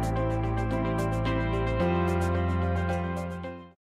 Bye.